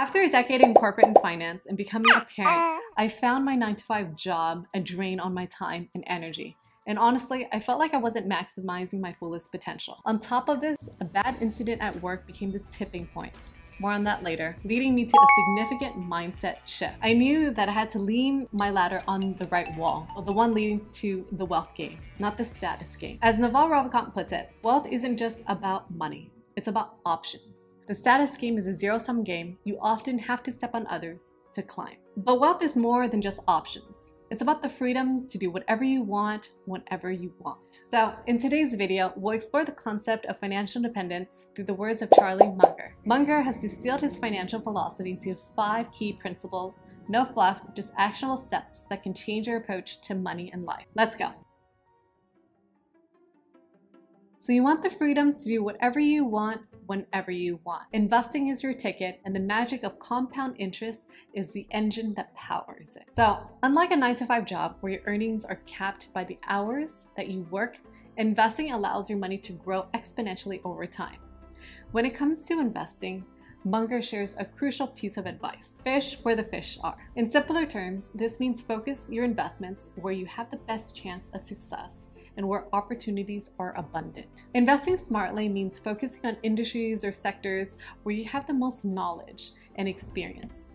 After a decade in corporate and finance and becoming a parent, uh. I found my 9 to 5 job a drain on my time and energy. And honestly, I felt like I wasn't maximizing my fullest potential. On top of this, a bad incident at work became the tipping point. More on that later, leading me to a significant mindset shift. I knew that I had to lean my ladder on the right wall, the one leading to the wealth game, not the status game. As Naval Ravikant puts it, wealth isn't just about money, it's about options. The status game is a zero-sum game. You often have to step on others to climb. But wealth is more than just options. It's about the freedom to do whatever you want, whenever you want. So in today's video, we'll explore the concept of financial independence through the words of Charlie Munger. Munger has distilled his financial philosophy into five key principles, no fluff, just actionable steps that can change your approach to money and life. Let's go. So you want the freedom to do whatever you want whenever you want. Investing is your ticket and the magic of compound interest is the engine that powers it. So unlike a nine to five job where your earnings are capped by the hours that you work, investing allows your money to grow exponentially over time. When it comes to investing, Munger shares a crucial piece of advice. Fish where the fish are. In simpler terms, this means focus your investments where you have the best chance of success and where opportunities are abundant. Investing smartly means focusing on industries or sectors where you have the most knowledge and experience.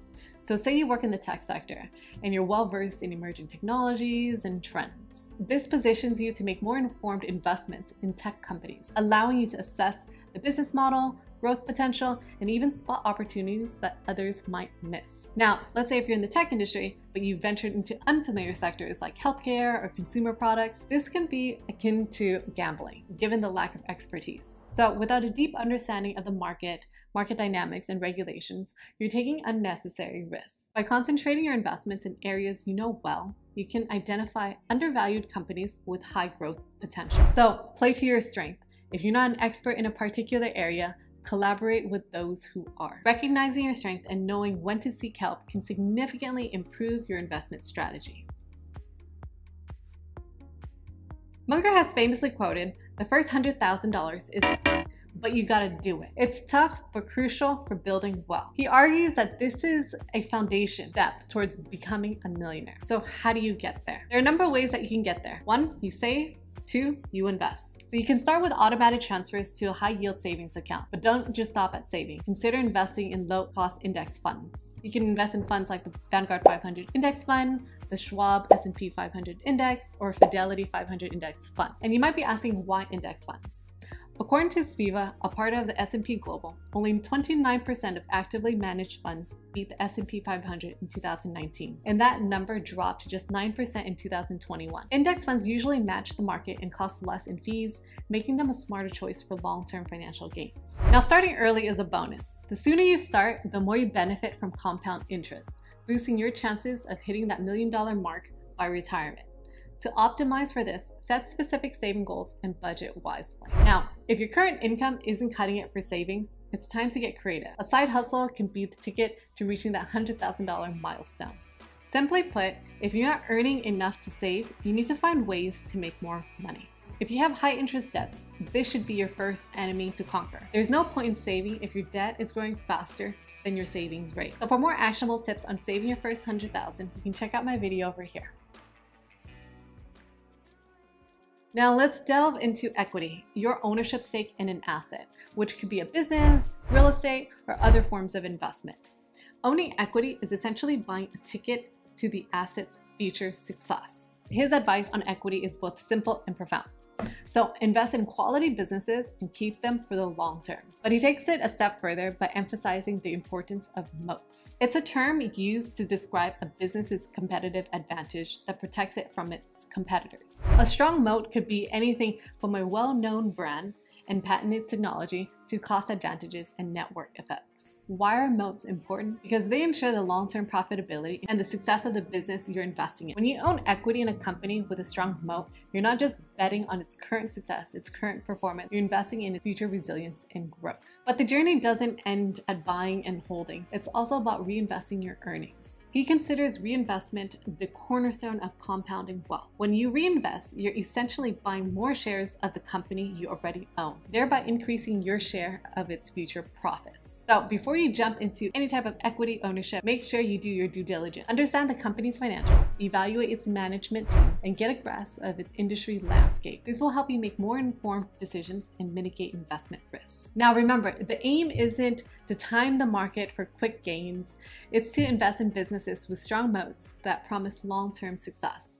So say you work in the tech sector and you're well versed in emerging technologies and trends. This positions you to make more informed investments in tech companies, allowing you to assess the business model, growth potential, and even spot opportunities that others might miss. Now, let's say if you're in the tech industry, but you've ventured into unfamiliar sectors like healthcare or consumer products, this can be akin to gambling, given the lack of expertise. So without a deep understanding of the market, market dynamics, and regulations, you're taking unnecessary risks. By concentrating your investments in areas you know well, you can identify undervalued companies with high growth potential. So play to your strength. If you're not an expert in a particular area, collaborate with those who are. Recognizing your strength and knowing when to seek help can significantly improve your investment strategy. Munger has famously quoted, the first $100,000 is but you gotta do it. It's tough, but crucial for building wealth. He argues that this is a foundation step towards becoming a millionaire. So how do you get there? There are a number of ways that you can get there. One, you save, Two, you invest. So you can start with automatic transfers to a high yield savings account, but don't just stop at saving. Consider investing in low cost index funds. You can invest in funds like the Vanguard 500 Index Fund, the Schwab S&P 500 Index, or Fidelity 500 Index Fund. And you might be asking why index funds? According to SPIVA, a part of the S&P Global, only 29% of actively managed funds beat the S&P 500 in 2019, and that number dropped to just 9% in 2021. Index funds usually match the market and cost less in fees, making them a smarter choice for long-term financial gains. Now, starting early is a bonus. The sooner you start, the more you benefit from compound interest, boosting your chances of hitting that million dollar mark by retirement. To optimize for this, set specific saving goals and budget wisely. Now, if your current income isn't cutting it for savings, it's time to get creative. A side hustle can be the ticket to reaching that $100,000 milestone. Simply put, if you're not earning enough to save, you need to find ways to make more money. If you have high interest debts, this should be your first enemy to conquer. There's no point in saving if your debt is growing faster than your savings rate. So for more actionable tips on saving your first 100,000, you can check out my video over here. Now let's delve into equity, your ownership stake in an asset, which could be a business, real estate, or other forms of investment. Owning equity is essentially buying a ticket to the asset's future success. His advice on equity is both simple and profound. So invest in quality businesses and keep them for the long term. But he takes it a step further by emphasizing the importance of moats. It's a term used to describe a business's competitive advantage that protects it from its competitors. A strong moat could be anything from a well-known brand and patented technology to cost advantages and network effects. Why are moats important? Because they ensure the long-term profitability and the success of the business you're investing in. When you own equity in a company with a strong moat, you're not just betting on its current success, its current performance. You're investing in its future resilience and growth. But the journey doesn't end at buying and holding. It's also about reinvesting your earnings. He considers reinvestment the cornerstone of compounding wealth. When you reinvest, you're essentially buying more shares of the company you already own, thereby increasing your share of its future profits. So before you jump into any type of equity ownership, make sure you do your due diligence. Understand the company's financials, evaluate its management, and get a grasp of its industry landscape. This will help you make more informed decisions and mitigate investment risks. Now remember, the aim isn't to time the market for quick gains, it's to invest in businesses with strong moats that promise long-term success.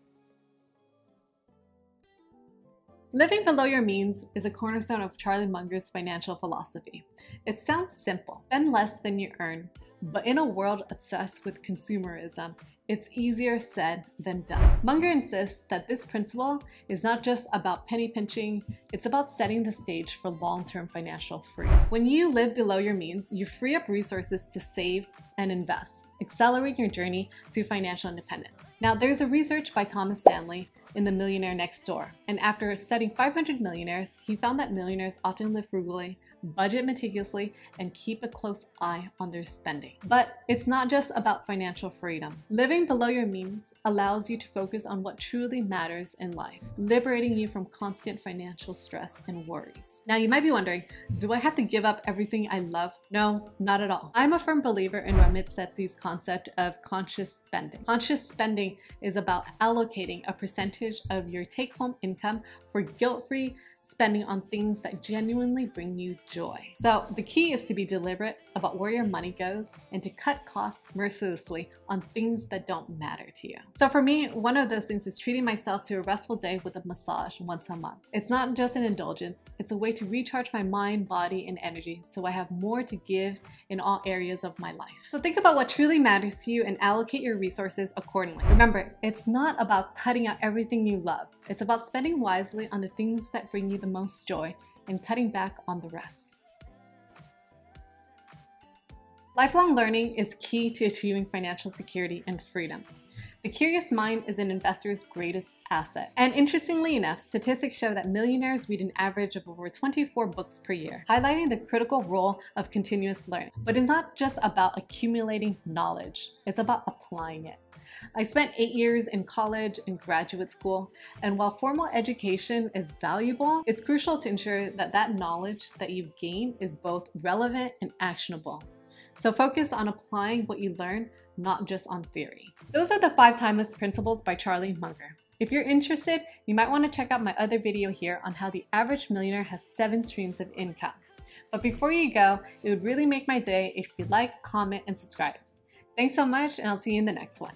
Living below your means is a cornerstone of Charlie Munger's financial philosophy. It sounds simple spend less than you earn, but in a world obsessed with consumerism, it's easier said than done. Munger insists that this principle is not just about penny pinching, it's about setting the stage for long-term financial freedom. When you live below your means, you free up resources to save and invest, accelerate your journey to financial independence. Now, there's a research by Thomas Stanley in The Millionaire Next Door. And after studying 500 millionaires, he found that millionaires often live frugally, budget meticulously, and keep a close eye on their spending. But it's not just about financial freedom. Living below your means allows you to focus on what truly matters in life, liberating you from constant financial stress and worries. Now, you might be wondering, do I have to give up everything I love? No, not at all. I'm a firm believer in Ramit Sethi's concept of conscious spending. Conscious spending is about allocating a percentage of your take-home income for guilt-free spending on things that genuinely bring you joy. So the key is to be deliberate about where your money goes and to cut costs mercilessly on things that don't matter to you. So for me, one of those things is treating myself to a restful day with a massage once a month. It's not just an indulgence, it's a way to recharge my mind, body, and energy so I have more to give in all areas of my life. So think about what truly matters to you and allocate your resources accordingly. Remember, it's not about cutting out everything you love. It's about spending wisely on the things that bring you the most joy and cutting back on the rest. Lifelong learning is key to achieving financial security and freedom. The curious mind is an investor's greatest asset. And interestingly enough, statistics show that millionaires read an average of over 24 books per year, highlighting the critical role of continuous learning. But it's not just about accumulating knowledge, it's about applying it. I spent eight years in college and graduate school, and while formal education is valuable, it's crucial to ensure that that knowledge that you've gained is both relevant and actionable. So focus on applying what you learn, not just on theory. Those are the five timeless principles by Charlie Munger. If you're interested, you might want to check out my other video here on how the average millionaire has seven streams of income. But before you go, it would really make my day if you like, comment, and subscribe. Thanks so much, and I'll see you in the next one.